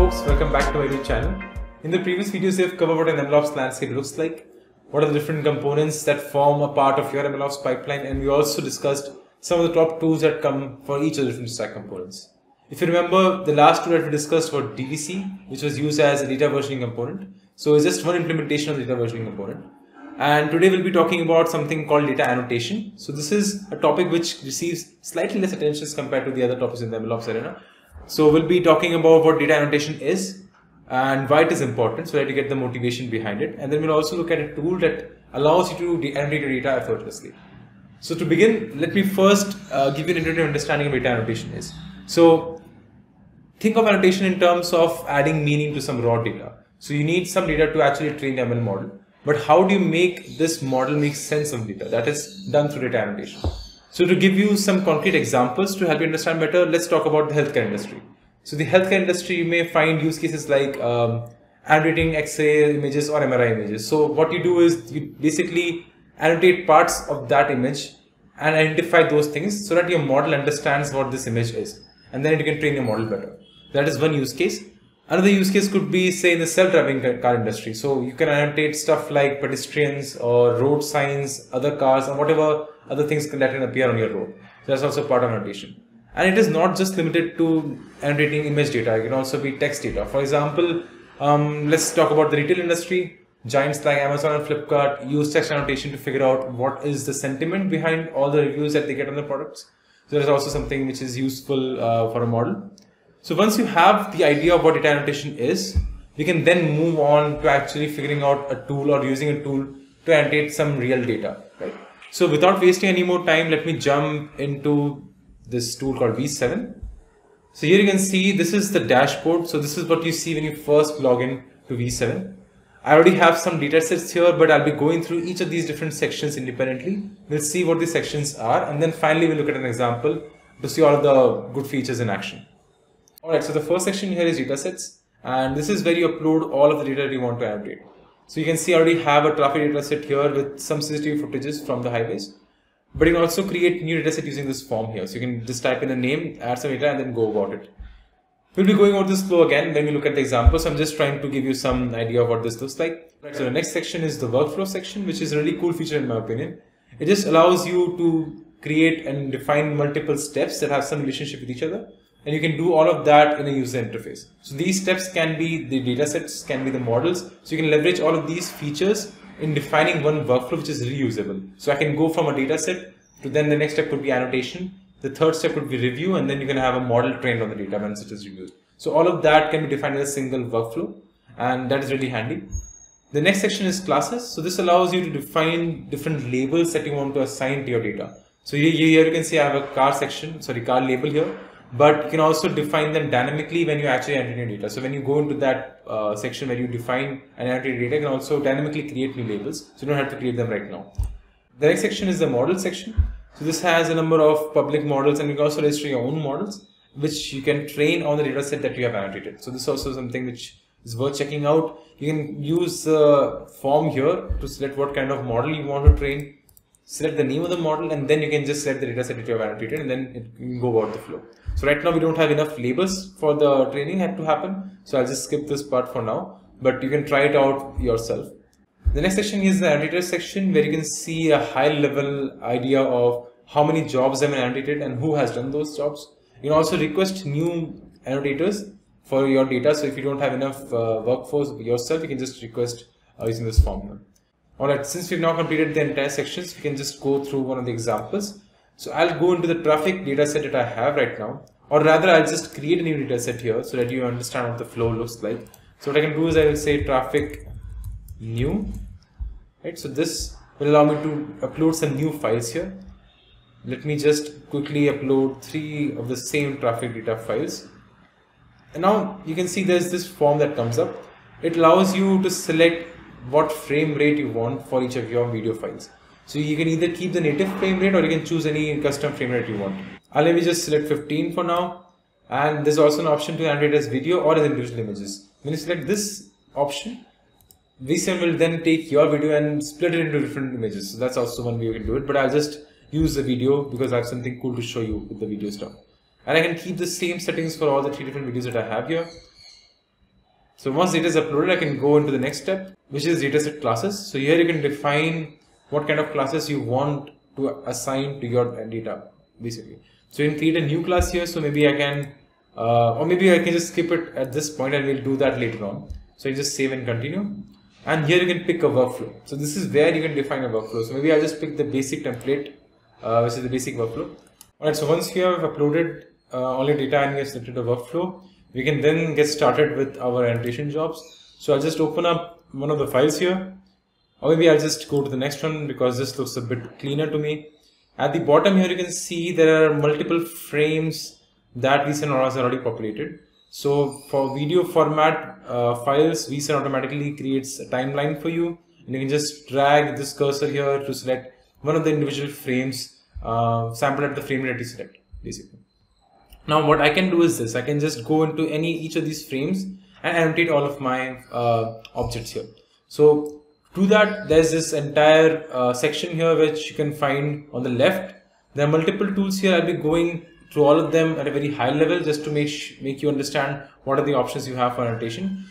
folks, welcome back to my channel. In the previous videos we have covered what an MLOps landscape looks like, what are the different components that form a part of your MLOps pipeline and we also discussed some of the top tools that come for each of the different stack components. If you remember, the last tool that we discussed was DVC, which was used as a data versioning component. So it's just one implementation of the data versioning component. And today we'll be talking about something called data annotation. So this is a topic which receives slightly less attention compared to the other topics in the MLOps arena. So we'll be talking about what data annotation is and why it is important so that you get the motivation behind it. And then we'll also look at a tool that allows you to annotate your data effortlessly. So to begin, let me first uh, give you an intuitive understanding of what data annotation is. So think of annotation in terms of adding meaning to some raw data. So you need some data to actually train the ML model. But how do you make this model make sense of data? That is done through data annotation. So to give you some concrete examples to help you understand better, let's talk about the healthcare industry. So the healthcare industry, you may find use cases like um, annotating X-ray images or MRI images. So what you do is you basically annotate parts of that image and identify those things so that your model understands what this image is. And then you can train your model better. That is one use case. Another use case could be say in the self-driving car industry. So you can annotate stuff like pedestrians or road signs, other cars or whatever other things that can appear on your road. So that's also part of annotation. And it is not just limited to annotating image data. It can also be text data. For example, um, let's talk about the retail industry. Giants like Amazon and Flipkart use text annotation to figure out what is the sentiment behind all the reviews that they get on the products. So there is also something which is useful uh, for a model. So once you have the idea of what data annotation is, we can then move on to actually figuring out a tool or using a tool to annotate some real data? So without wasting any more time, let me jump into this tool called V7. So here you can see this is the dashboard. So this is what you see when you first log in to V7. I already have some data sets here, but I'll be going through each of these different sections independently. We'll see what these sections are. And then finally, we'll look at an example to see all the good features in action. All right, so the first section here is datasets, and this is where you upload all of the data you want to annotate. So you can see I already have a traffic dataset here with some CCTV footages from the highways, but you can also create new dataset using this form here. So you can just type in a name, add some data, and then go about it. We'll be going over this flow again when we look at the example. So I'm just trying to give you some idea of what this looks like. Right, so the next section is the workflow section, which is a really cool feature in my opinion. It just allows you to create and define multiple steps that have some relationship with each other and you can do all of that in a user interface. So these steps can be the datasets, can be the models. So you can leverage all of these features in defining one workflow which is reusable. So I can go from a dataset to then the next step would be annotation. The third step would be review and then you can have a model trained on the data once it is reviewed. So all of that can be defined as a single workflow and that is really handy. The next section is classes. So this allows you to define different labels that you want to assign to your data. So here, here you can see I have a car section, sorry, car label here but you can also define them dynamically when you actually enter your data. So when you go into that uh, section where you define and enter data, you can also dynamically create new labels. So you don't have to create them right now. The next section is the model section. So this has a number of public models and you can also register your own models, which you can train on the data set that you have annotated. So this is also something which is worth checking out. You can use the form here to select what kind of model you want to train, select the name of the model, and then you can just select the data set that you have annotated and then it can go about the flow. So right now we don't have enough labels for the training had to happen. So I'll just skip this part for now, but you can try it out yourself. The next section is the annotator section where you can see a high level idea of how many jobs have been annotated and who has done those jobs. You can also request new annotators for your data. So if you don't have enough uh, workforce yourself, you can just request uh, using this formula. Alright, since we've now completed the entire sections, we can just go through one of the examples. So I'll go into the traffic dataset that I have right now, or rather I'll just create a new dataset here so that you understand what the flow looks like. So what I can do is I will say traffic new, right? So this will allow me to upload some new files here. Let me just quickly upload three of the same traffic data files. And now you can see there's this form that comes up. It allows you to select what frame rate you want for each of your video files. So you can either keep the native frame rate or you can choose any custom frame rate you want. I'll maybe just select 15 for now. And there's also an option to annotate as video or as individual images. When you select this option, V7 will then take your video and split it into different images. So that's also one way you can do it. But I'll just use the video because I have something cool to show you with the video stuff. And I can keep the same settings for all the three different videos that I have here. So once data is uploaded, I can go into the next step, which is dataset classes. So here you can define what kind of classes you want to assign to your data, basically. So you can create a new class here. So maybe I can, uh, or maybe I can just skip it at this point and we'll do that later on. So you just save and continue. And here you can pick a workflow. So this is where you can define a workflow. So maybe I'll just pick the basic template, uh, which is the basic workflow. Alright, so once you have uploaded uh, all your data and you have selected a workflow, we can then get started with our annotation jobs. So I'll just open up one of the files here or maybe I'll just go to the next one because this looks a bit cleaner to me. At the bottom here you can see there are multiple frames that V7 has already populated. So for video format uh, files, V7 automatically creates a timeline for you and you can just drag this cursor here to select one of the individual frames, uh, sample at the frame that you select basically. Now what I can do is this, I can just go into any each of these frames and annotate all of my uh, objects here. So to that there's this entire uh, section here which you can find on the left. There are multiple tools here, I'll be going through all of them at a very high level just to make, make you understand what are the options you have for annotation.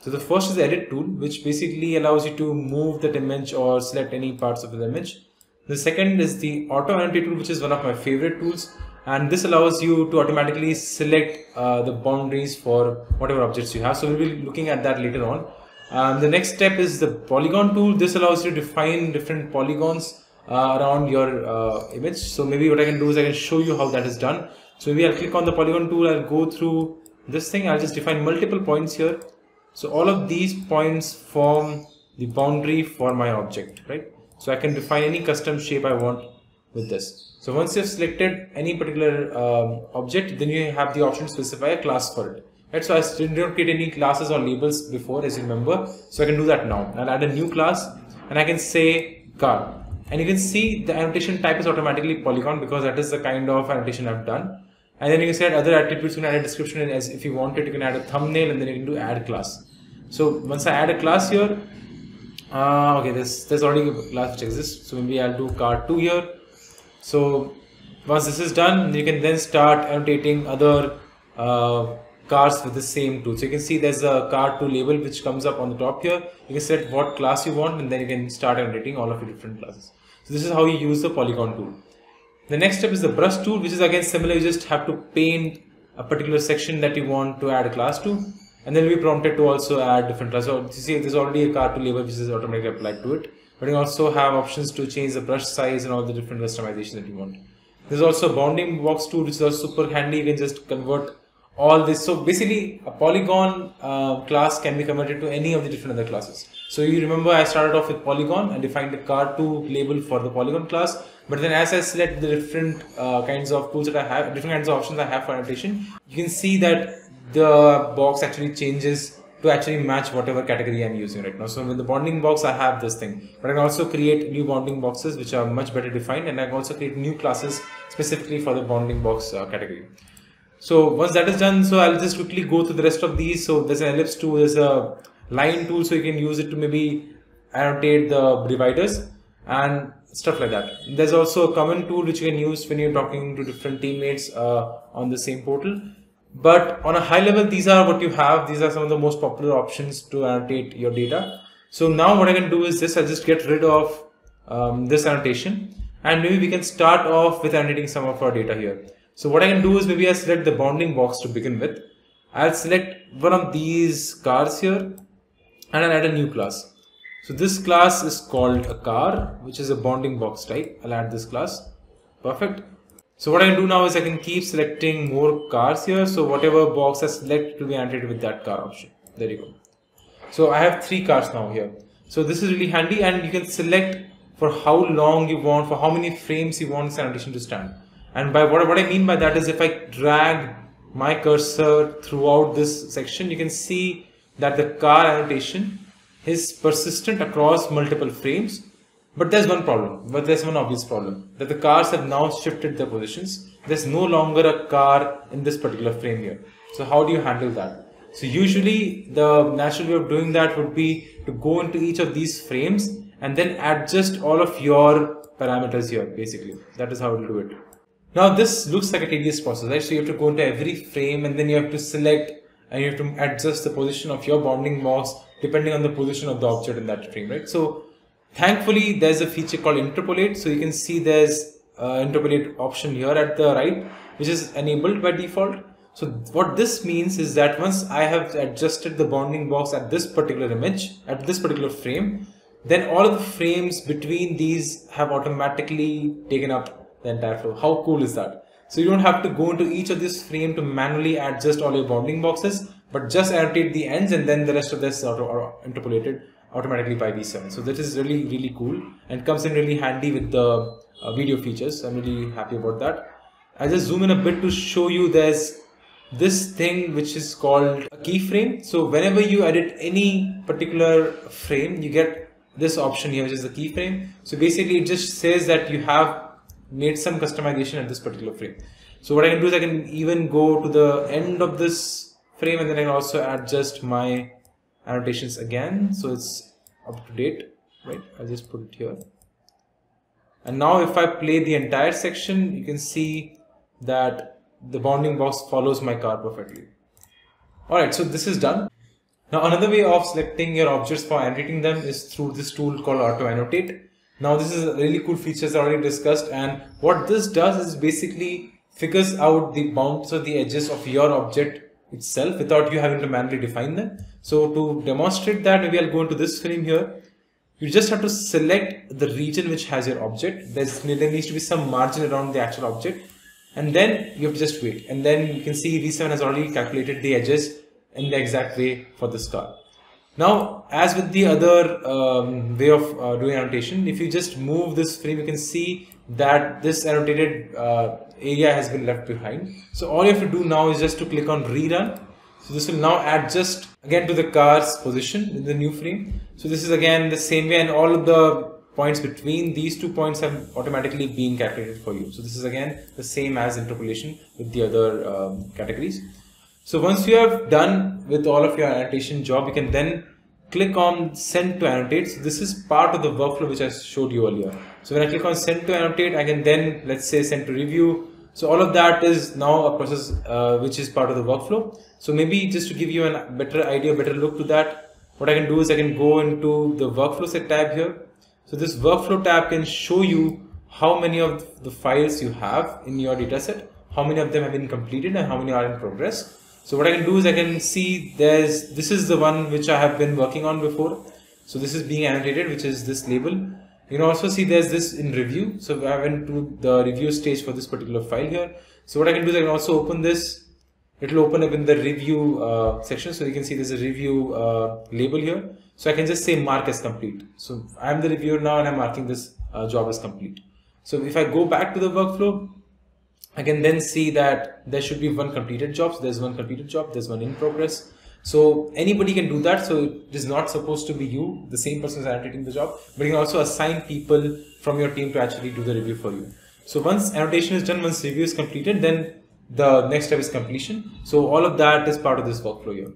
So the first is the edit tool which basically allows you to move that image or select any parts of the image. The second is the auto annotate tool which is one of my favorite tools and this allows you to automatically select uh, the boundaries for whatever objects you have. So we'll be looking at that later on. Um, the next step is the polygon tool. This allows you to define different polygons uh, around your uh, image. So maybe what I can do is I can show you how that is done. So maybe I'll click on the polygon tool, I'll go through this thing, I'll just define multiple points here. So all of these points form the boundary for my object, right? So I can define any custom shape I want with this. So once you've selected any particular um, object, then you have the option to specify a class for it. Right, so I didn't create any classes or labels before as you remember. So I can do that now. I'll add a new class and I can say car. And you can see the annotation type is automatically polygon because that is the kind of annotation I've done. And then you can set other attributes, you can add a description and as if you wanted, you can add a thumbnail and then you can do add class. So once I add a class here, uh, okay, there's, there's already a class which exists. So maybe I'll do car2 here so once this is done, you can then start annotating other uh, cars with the same tool. So you can see there's a car2 label which comes up on the top here. You can set what class you want and then you can start annotating all of your different classes. So this is how you use the polygon tool. The next step is the brush tool which is again similar. You just have to paint a particular section that you want to add a class to and then we prompted to also add different classes. So you see there's already a car2 label which is automatically applied to it but you also have options to change the brush size and all the different customizations that you want. There's also a bounding box tool which is also super handy. You can just convert all this. So basically a polygon uh, class can be converted to any of the different other classes. So you remember I started off with polygon and defined the car2 label for the polygon class. But then as I select the different uh, kinds of tools that I have, different kinds of options I have for annotation, you can see that the box actually changes to actually match whatever category I'm using right now. So with the bounding box, I have this thing, but I can also create new bounding boxes which are much better defined, and I can also create new classes specifically for the bounding box uh, category. So once that is done, so I'll just quickly go through the rest of these. So there's an ellipse tool, there's a line tool, so you can use it to maybe annotate the dividers and stuff like that. There's also a comment tool which you can use when you're talking to different teammates uh, on the same portal. But on a high level, these are what you have. These are some of the most popular options to annotate your data. So now what I can do is this, I'll just get rid of um, this annotation and maybe we can start off with annotating some of our data here. So what I can do is maybe I select the bounding box to begin with. I'll select one of these cars here and I'll add a new class. So this class is called a car, which is a bounding box type. I'll add this class. Perfect. So what I can do now is I can keep selecting more cars here. So whatever box I select will be annotated with that car option. There you go. So I have three cars now here. So this is really handy and you can select for how long you want, for how many frames you want this annotation to stand. And by what, what I mean by that is if I drag my cursor throughout this section, you can see that the car annotation is persistent across multiple frames but there's one problem, but there's one obvious problem that the cars have now shifted their positions. There's no longer a car in this particular frame here. So how do you handle that? So usually the natural way of doing that would be to go into each of these frames and then adjust all of your parameters here basically. That is how to do it. Now this looks like a tedious process, right? So you have to go into every frame and then you have to select and you have to adjust the position of your bounding box depending on the position of the object in that frame, right? So thankfully there's a feature called interpolate. So you can see there's uh, interpolate option here at the right, which is enabled by default. So what this means is that once I have adjusted the bounding box at this particular image, at this particular frame, then all of the frames between these have automatically taken up the entire flow. How cool is that? So you don't have to go into each of this frame to manually adjust all your bounding boxes, but just annotate the ends and then the rest of this are interpolated automatically by V7. So this is really, really cool and comes in really handy with the uh, video features. I'm really happy about that. I just zoom in a bit to show you there's this thing which is called a keyframe. So whenever you edit any particular frame, you get this option here, which is the keyframe. So basically it just says that you have made some customization at this particular frame. So what I can do is I can even go to the end of this frame and then I can also adjust my annotations again. So it's up to date, right? I'll just put it here. And now if I play the entire section, you can see that the bounding box follows my car perfectly. Alright, so this is done. Now another way of selecting your objects for annotating them is through this tool called auto annotate. Now this is a really cool features already discussed and what this does is basically figures out the bounds or the edges of your object itself without you having to manually define them. So to demonstrate that maybe I'll go into this frame here. You just have to select the region which has your object. There's, there needs to be some margin around the actual object and then you have to just wait and then you can see V7 has already calculated the edges in the exact way for this car. Now, as with the other um, way of uh, doing annotation, if you just move this frame, you can see that this annotated uh, area has been left behind. So all you have to do now is just to click on rerun. So this will now adjust again to the car's position in the new frame. So this is again the same way and all of the points between these two points have automatically been calculated for you. So this is again the same as interpolation with the other um, categories. So once you have done with all of your annotation job, you can then click on send to annotate. So this is part of the workflow which I showed you earlier. So when I click on send to annotate, I can then let's say send to review. So all of that is now a process uh, which is part of the workflow. So maybe just to give you a better idea, better look to that, what I can do is I can go into the workflow set tab here. So this workflow tab can show you how many of the files you have in your dataset, how many of them have been completed and how many are in progress. So what I can do is I can see there's, this is the one which I have been working on before. So this is being annotated, which is this label. You can also see there's this in review. So I went to the review stage for this particular file here. So what I can do is I can also open this. It will open up in the review uh, section. So you can see there's a review uh, label here. So I can just say mark as complete. So I'm the reviewer now and I'm marking this uh, job as complete. So if I go back to the workflow, I can then see that there should be one completed job. So there's one completed job, there's one in progress. So anybody can do that. So it is not supposed to be you, the same person is annotating the job, but you can also assign people from your team to actually do the review for you. So once annotation is done, once review is completed, then the next step is completion. So all of that is part of this workflow here.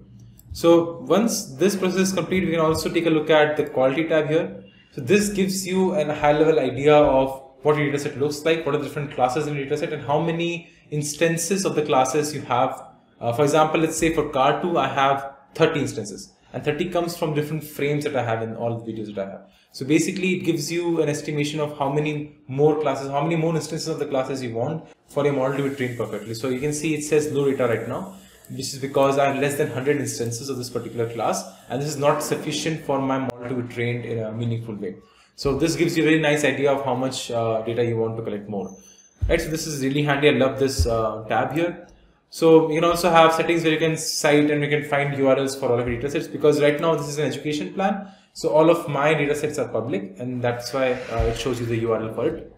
So once this process is complete, we can also take a look at the quality tab here. So this gives you a high level idea of what your dataset looks like, what are the different classes in your dataset, and how many instances of the classes you have. Uh, for example, let's say for car2, I have 30 instances, and 30 comes from different frames that I have in all the videos that I have. So basically, it gives you an estimation of how many more classes, how many more instances of the classes you want for your model to be trained perfectly. So you can see it says low data right now, which is because I have less than 100 instances of this particular class, and this is not sufficient for my model to be trained in a meaningful way. So this gives you a very nice idea of how much uh, data you want to collect more. Right, so this is really handy. I love this uh, tab here. So you can also have settings where you can cite and you can find URLs for all of your datasets because right now this is an education plan. So all of my datasets are public and that's why uh, it shows you the URL for it.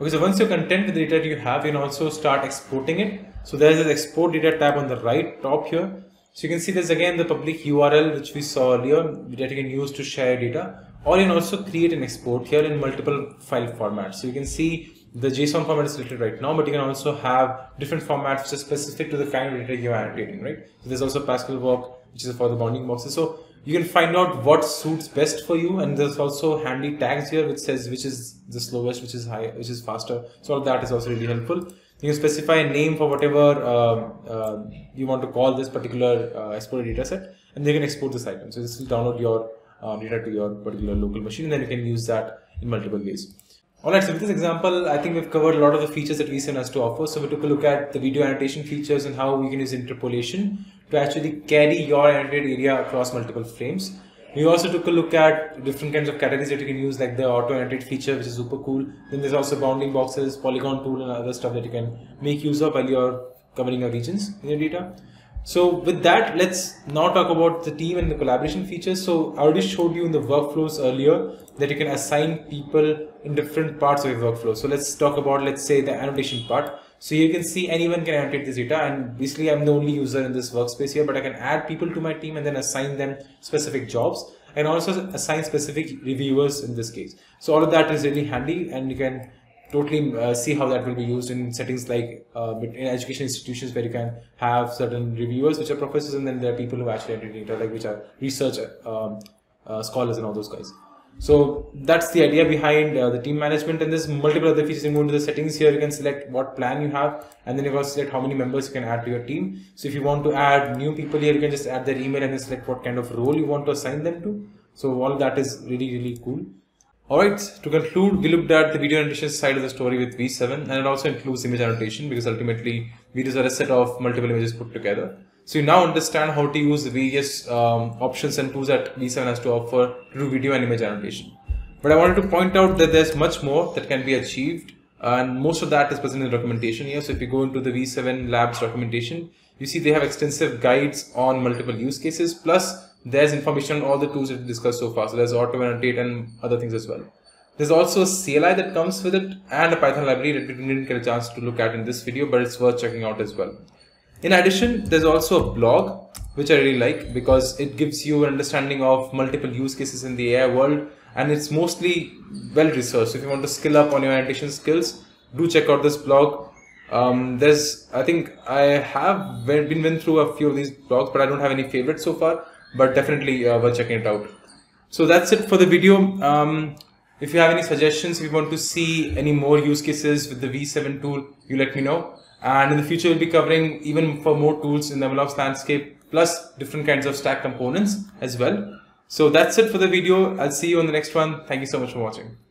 Okay, so once you're content with the data you have, you can also start exporting it. So there's this export data tab on the right top here. So you can see there's again the public URL which we saw earlier that you can use to share data or you can also create and export here in multiple file formats. So you can see the JSON format is selected right now, but you can also have different formats which are specific to the kind of data you're annotating, right? So there's also Pascal VOC, which is for the bounding boxes. So you can find out what suits best for you. And there's also handy tags here, which says which is the slowest, which is high, which is faster. So all that is also really helpful. You can specify a name for whatever uh, you want to call this particular uh, exported data set, and then you can export this item. So this will download your uh, data to your particular local machine, and then you can use that in multiple ways. Alright, so with this example, I think we've covered a lot of the features that V7 has to offer. So we took a look at the video annotation features and how we can use interpolation to actually carry your annotated area across multiple frames. We also took a look at different kinds of categories that you can use like the auto annotate feature which is super cool. Then there's also bounding boxes, polygon tool and other stuff that you can make use of while you're covering your regions in your data. So with that, let's now talk about the team and the collaboration features. So I already showed you in the workflows earlier that you can assign people in different parts of your workflow. So let's talk about, let's say the annotation part. So you can see anyone can annotate this data and basically I'm the only user in this workspace here, but I can add people to my team and then assign them specific jobs and also assign specific reviewers in this case. So all of that is really handy and you can totally uh, see how that will be used in settings like uh, in education institutions where you can have certain reviewers which are professors and then there are people who actually enter data like which are research um, uh, scholars and all those guys. So that's the idea behind uh, the team management and there's multiple other features. You go into the settings here, you can select what plan you have and then you can select how many members you can add to your team. So if you want to add new people here, you can just add their email and then select what kind of role you want to assign them to. So all that is really, really cool. Alright, to conclude, we looked at the video annotation side of the story with V7 and it also includes image annotation because ultimately videos are a set of multiple images put together. So you now understand how to use the various um, options and tools that V7 has to offer to do video and image annotation. But I wanted to point out that there's much more that can be achieved and most of that is present in the documentation here. So if you go into the V7 Labs documentation, you see they have extensive guides on multiple use cases plus there's information on all the tools that we discussed so far. So there's auto annotate and other things as well. There's also a CLI that comes with it and a Python library that we didn't get a chance to look at in this video, but it's worth checking out as well. In addition, there's also a blog, which I really like because it gives you an understanding of multiple use cases in the AI world and it's mostly well researched. So if you want to skill up on your annotation skills, do check out this blog. Um, there's, I think I have been went through a few of these blogs, but I don't have any favorites so far but definitely uh, worth checking it out. So that's it for the video. Um, if you have any suggestions, if you want to see any more use cases with the V7 tool, you let me know. And in the future, we'll be covering even for more tools in the MLOps landscape, plus different kinds of stack components as well. So that's it for the video. I'll see you on the next one. Thank you so much for watching.